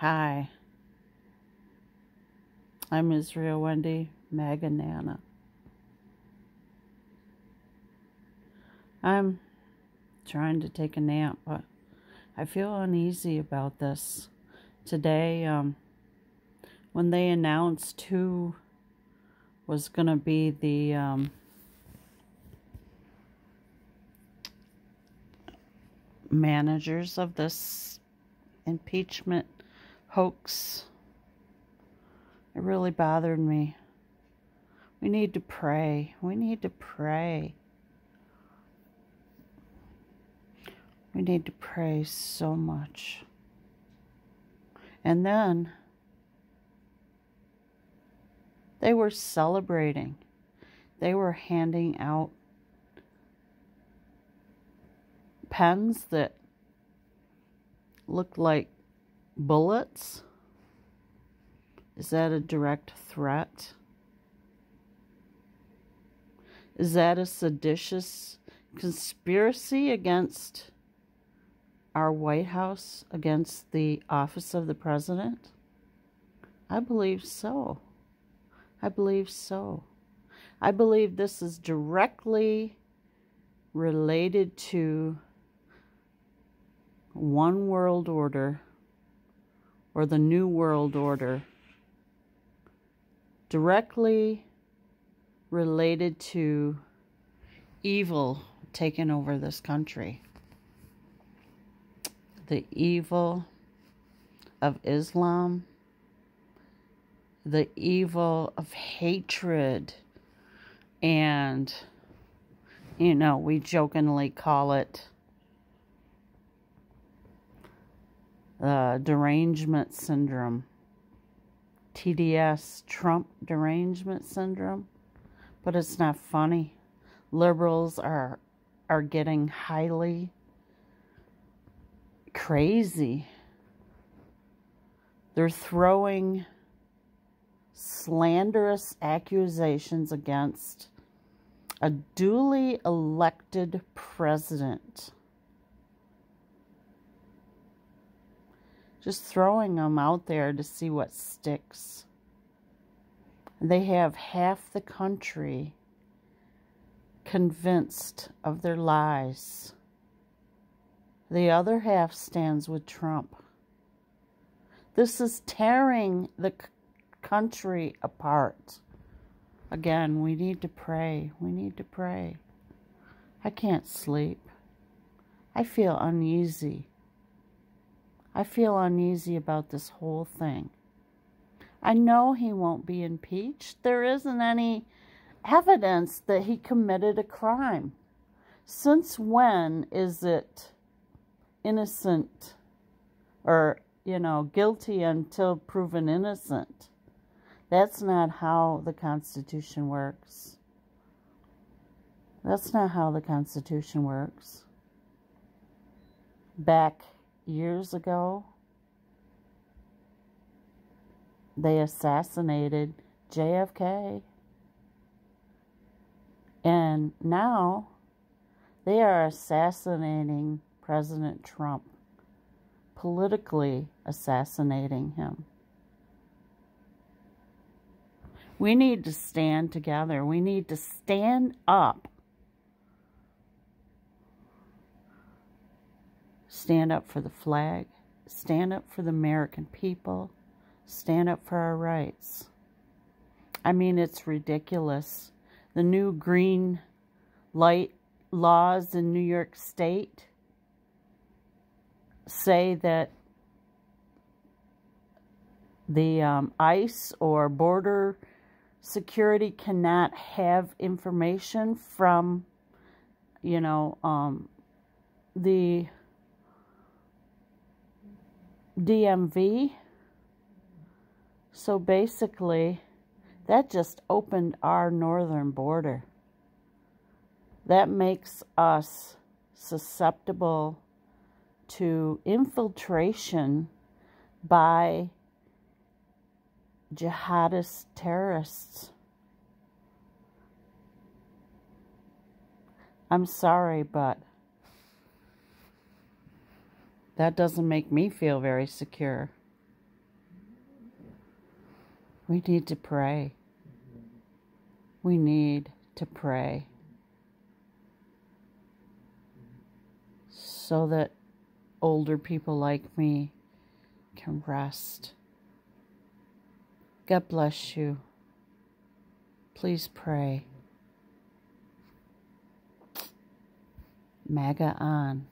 Hi. I'm xray Wendy Maganana. I'm trying to take a nap, but I feel uneasy about this. Today, um, when they announced who was going to be the um, managers of this impeachment hoax, it really bothered me. We need to pray. We need to pray. We need to pray so much. And then they were celebrating. They were handing out pens that looked like bullets. Is that a direct threat? Is that a seditious conspiracy against our White House, against the office of the president? I believe so. I believe so. I believe this is directly related to one world order or the new world order directly related to evil taking over this country. The evil of Islam, the evil of hatred, and, you know, we jokingly call it uh, derangement syndrome. TDS, Trump derangement syndrome. But it's not funny. Liberals are are getting highly crazy. They're throwing slanderous accusations against a duly elected president. Just throwing them out there to see what sticks. They have half the country convinced of their lies. The other half stands with Trump. This is tearing the country apart. Again, we need to pray. We need to pray. I can't sleep. I feel uneasy. I feel uneasy about this whole thing. I know he won't be impeached. There isn't any evidence that he committed a crime. Since when is it innocent or, you know, guilty until proven innocent? That's not how the Constitution works. That's not how the Constitution works. Back years ago, they assassinated JFK. And now they are assassinating President Trump, politically assassinating him. We need to stand together. We need to stand up Stand up for the flag. Stand up for the American people. Stand up for our rights. I mean, it's ridiculous. The new green light laws in New York State say that the um, ICE or border security cannot have information from, you know, um, the DMV. So basically, that just opened our northern border. That makes us susceptible to infiltration by jihadist terrorists. I'm sorry, but that doesn't make me feel very secure. We need to pray. We need to pray so that older people like me can rest. God bless you. Please pray. MAGA on.